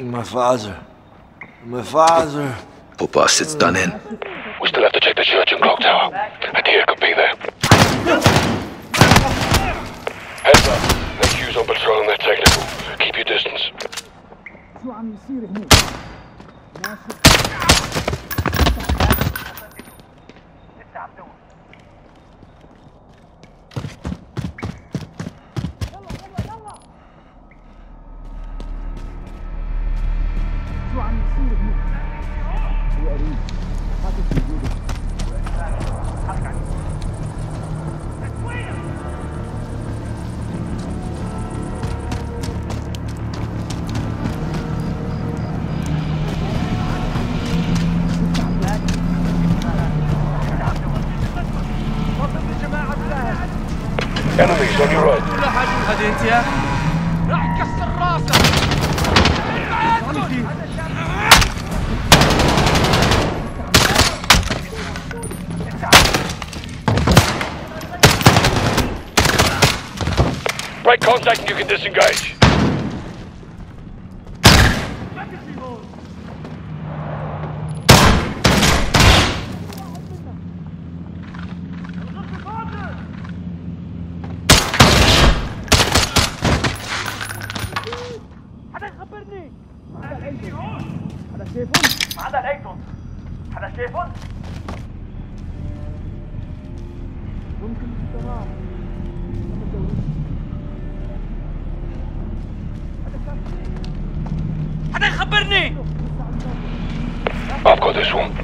My father. My father. Papa, sits done in. We still have to check the church and clock tower. Hadir could be there. Heads up. AQ's on patrol and they're technical. Keep your distance. Enemies on your right. كل حاجة هديت يا راح كسر راسك Break contact and you can disengage. سيف ممكن تراه حدا يخبرني أبقى دسوم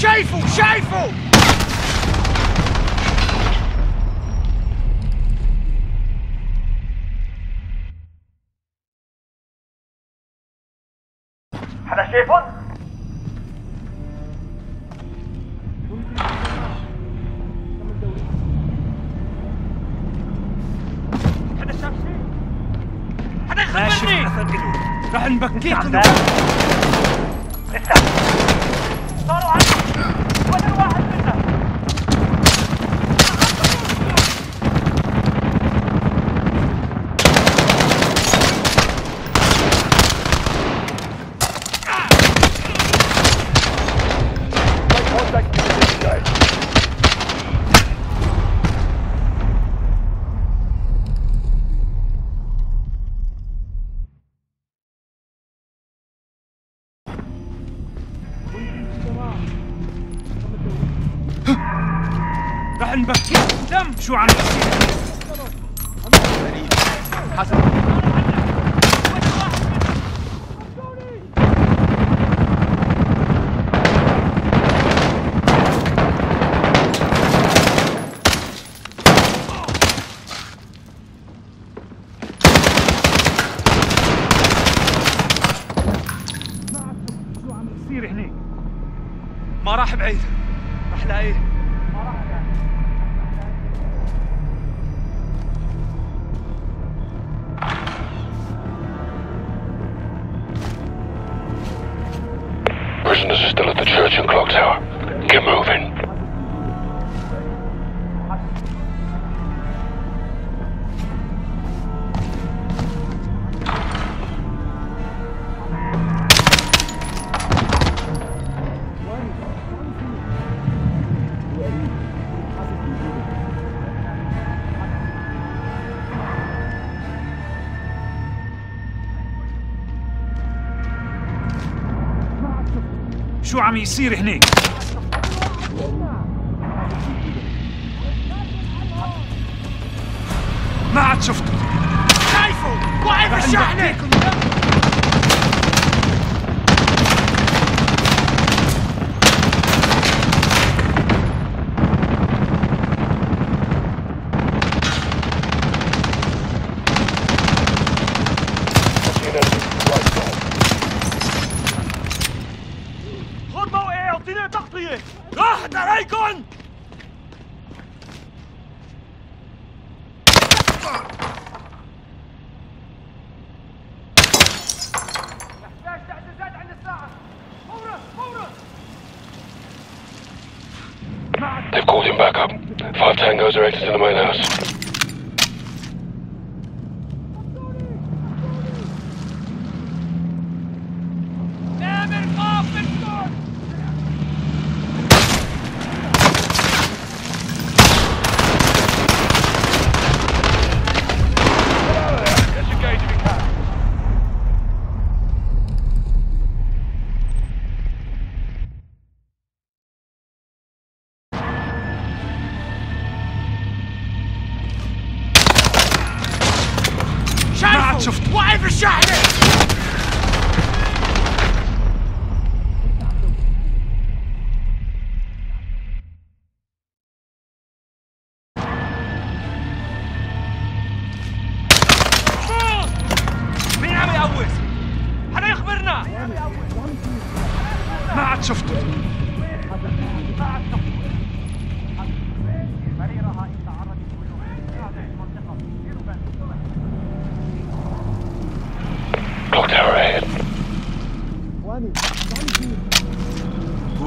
شايفه شايفه! حدا شايفهم؟ حدا شاف شيء؟ حدا رح لسه صاروا ببكي دم شو عم بتصير حسن ما راح بعيد راح لاقيه شو عم يصير هنيك ما عاد شفته. شايفه؟ واقف الشحنة. كبيرة راحت عليكم يحتاج تعزيزات عند الساعة فورا فورا They've called him back up. Five tangos are exiting the main house.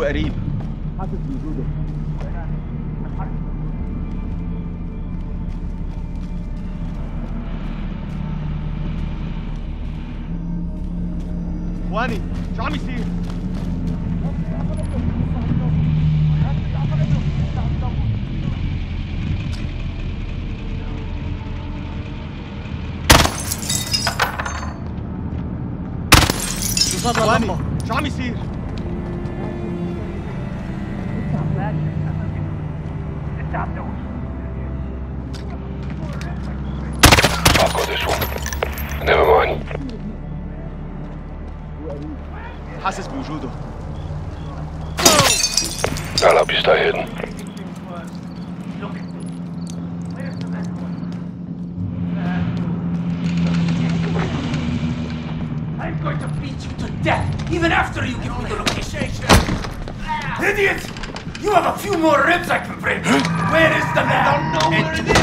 قريب اخواني شو عم يصير؟ شو صار شو عم يصير؟ you stay hidden. I'm going to beat you to death, even after you give me the location. Idiot! You have a few more ribs I can break. Where is the man? I don't know where it is.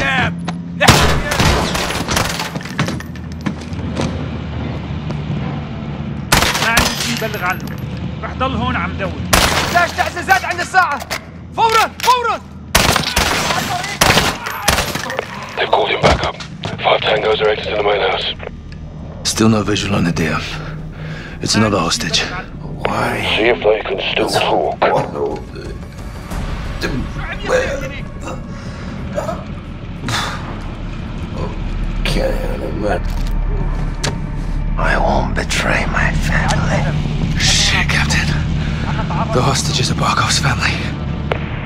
ما عندي شيء بلغ عنه رح ضل هون عم دور احتاج تعزيزات عند الساعة Five tangos are exiting the main house. Still no visual on the deal. It's another hostage. Why? See if they can still talk. What no? Can't handle that. I won't betray my family. Shit, Captain. The hostages are Barkov's family.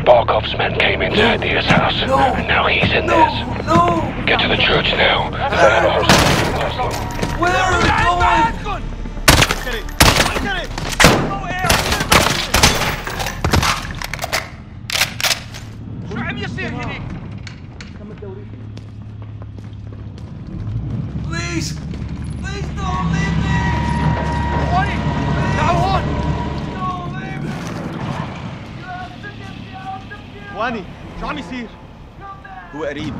Barkov's men came inside Dia's house, and now he's in theirs. No! Get to the church now. They have a hostage in Oslo. Where are we going? اخواني شو عم يصير؟ هو قريب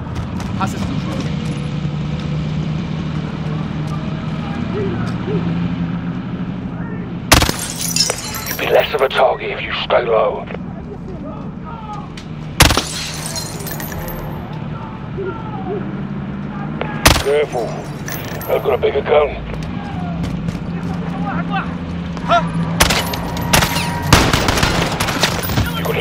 حاسس بوجوده You'll be less of a target if you stay low. Careful. I've got a bigger gun. واحد واحد ها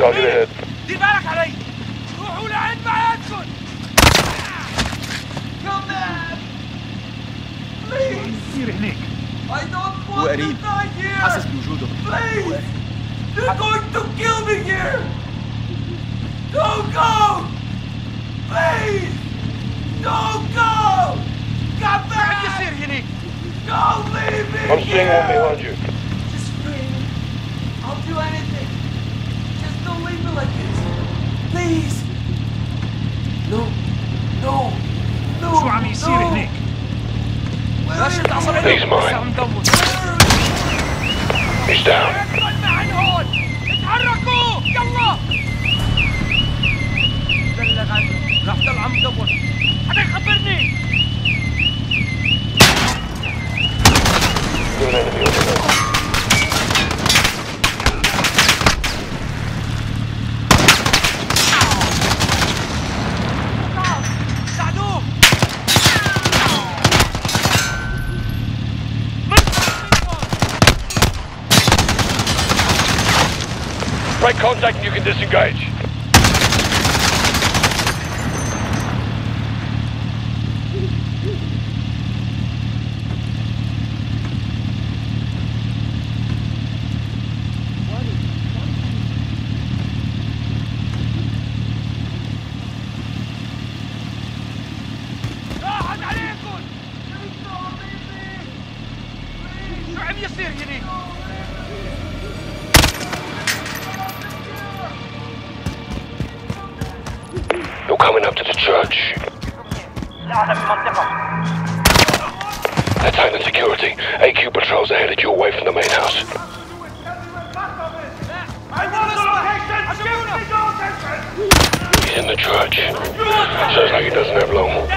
target ahead. دير بالك علي روحوا لعند بعيادكم Come back! Please! يصير هنيك I don't هو want to قريب. die here! حاسس بوجوده Please! They're going to kill me here! Don't go! Please! Don't go! Come عم back! يصير هنيك Don't leave me I'm seeing here! one behind you. Please! No. No. No. شو عم يصير no. هنيك Where لا is شد he? عصبي He's mine. لسه عم دمر Where is he? He's down. اكبر عن هون اتحركوا يلا بلغ عنه رح ضل عم دور حدا يخبرني Got an enemy disengage. to the church. They're tightening security. AQ patrols are headed your way from the main house. He's in the church. Sounds like he doesn't have long.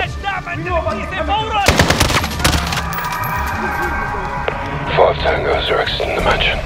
Five tangos are exiting the mansion.